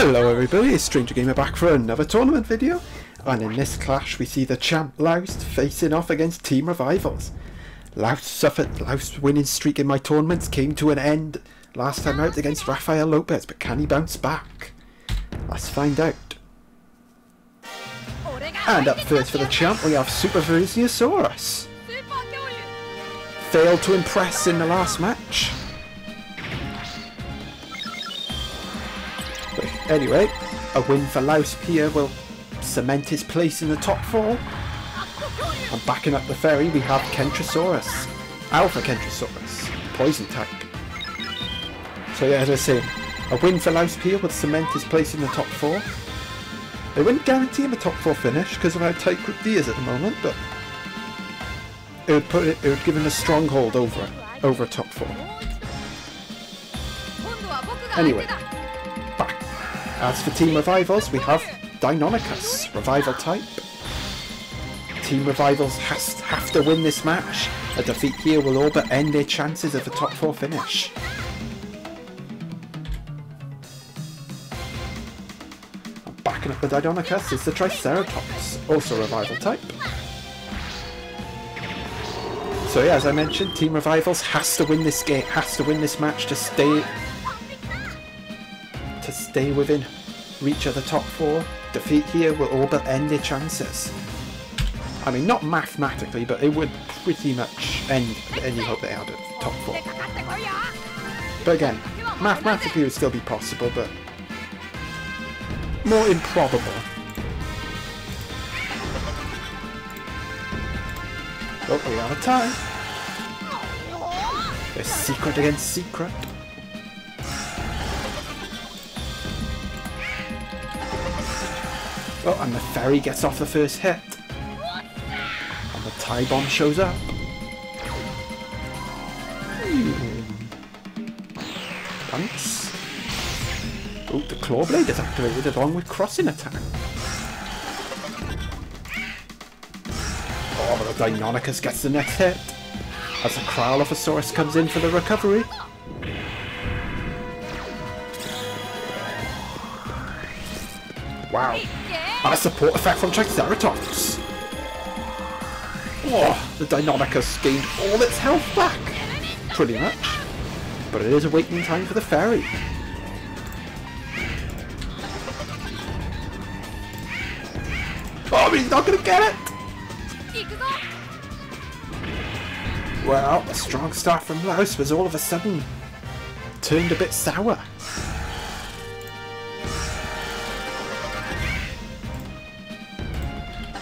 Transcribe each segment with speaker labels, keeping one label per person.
Speaker 1: Hello everybody, it's Stranger Gamer back for another tournament video. And in this clash we see the champ Loust facing off against Team Revivals. Loust suffered, Loust's winning streak in my tournaments came to an end last time out against Rafael Lopez, but can he bounce back? Let's find out. And up first for the champ we have Super Versiosaurus. Failed to impress in the last match. Anyway, a win for Laos here will cement his place in the top four. And backing up the ferry we have Kentrosaurus. Alpha Kentrosaurus. Poison type. So yeah, as I say, a win for Laos Pia would cement his place in the top four. They wouldn't guarantee him a top four finish because of how tight Group D is at the moment, but it would put it, it would give him a stronghold over over top four. Anyway. As for Team Revivals, we have Deinonychus, Revival type. Team Revivals has have to win this match. A defeat here will all but end their chances of a top four finish. Backing up the Deinonychus is the Triceratops, also Revival type. So yeah, as I mentioned, Team Revivals has to win this game, has to win this match to stay to stay within reach of the top four. Defeat here will all but end their chances. I mean, not mathematically, but it would pretty much end any hope they had at the top four. But again, mathematically it would still be possible, but more improbable. Oh, we have a tie. There's secret against secret. Oh, and the ferry gets off the first hit. And the tie bomb shows up. Once. Oh, the claw blade is activated along with crossing attack. Oh, the Deinonychus gets the next hit. As the Cryolophosaurus comes in for the recovery. Wow. And a support effect from Triceratops. Oh, the Deinonychus gained all its health back. Pretty much. But it is a waiting time for the ferry. Oh, he's not to get it! Well, a strong start from Laos was all of a sudden turned a bit sour.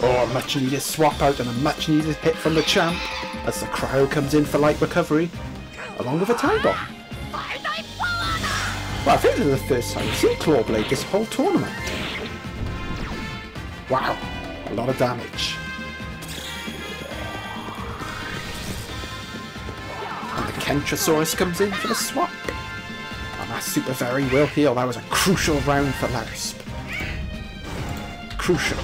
Speaker 1: Oh, a much needed swap out and a much needed hit from the champ as the crowd comes in for light recovery, along with a tie bomb. Well, I think this is the first time we've seen Clawblade this whole tournament. Wow, a lot of damage. And the Kentrosaurus comes in for the swap. And that Super Very will heal. That was a crucial round for Lausp. Crucial.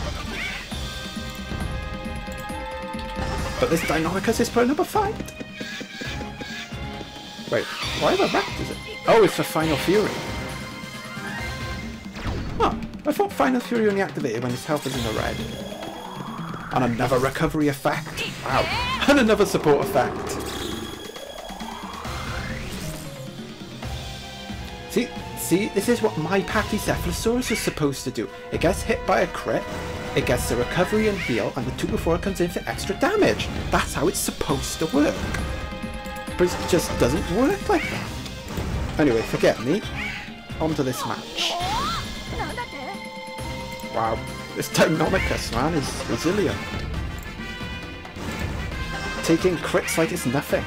Speaker 1: But this Deinonychus is up a fight. Wait, why the rat is it? Oh, it's for Final Fury. Oh, I thought Final Fury only activated when his health is in the red. And another recovery effect. Wow. And another support effect. See, see, this is what my Pachycephalosaurus is supposed to do. It gets hit by a crit, it gets the recovery and heal, and the 2 before comes in for extra damage. That's how it's supposed to work. But it just doesn't work like that. Anyway, forget me. On to this match. Wow, this Deinonychus, man, is resilient. Taking crits like it's nothing.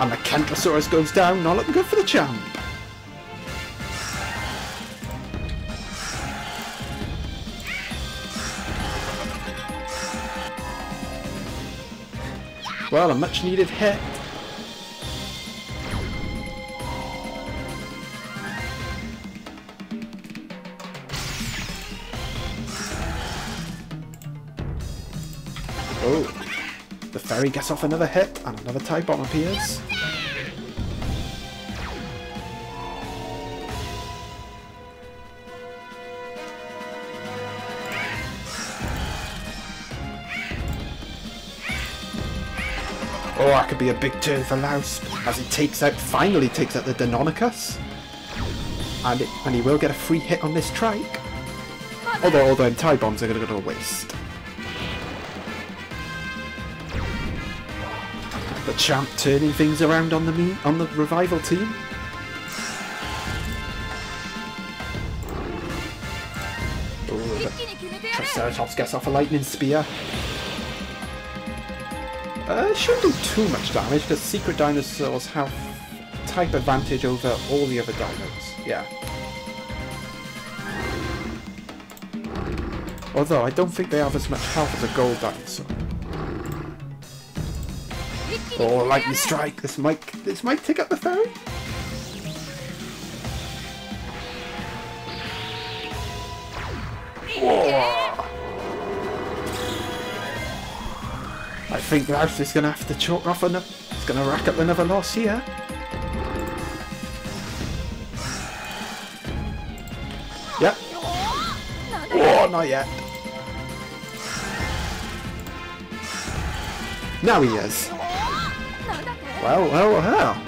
Speaker 1: And the Kentrosaurus goes down, not looking good for the champ. Well, a much needed hit. Oh, the fairy gets off another hit, and another tie bomb appears. Oh, that could be a big turn for Laus as he takes out, finally takes out the Deinonychus, And, it, and he will get a free hit on this trike. Although all the entire bombs are going to go to waste. The champ turning things around on the me on the revival team. Ooh, Triceratops gets off a lightning spear. Uh, it shouldn't do too much damage because secret dinosaurs have type advantage over all the other dinos. Yeah. Although I don't think they have as much health as a gold dinosaur. Oh, lightning strike! This might this might take up the ferry. Whoa. I think Rouse is going to have to chalk off another. Going to rack up another loss here. Yep. Oh, not yet. Now he is. Well, well, well.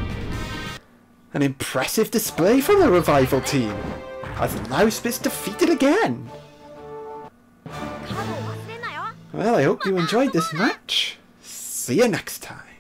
Speaker 1: An impressive display from the revival team. As Lausp is defeated again. Well, I hope you enjoyed this match. See you next time.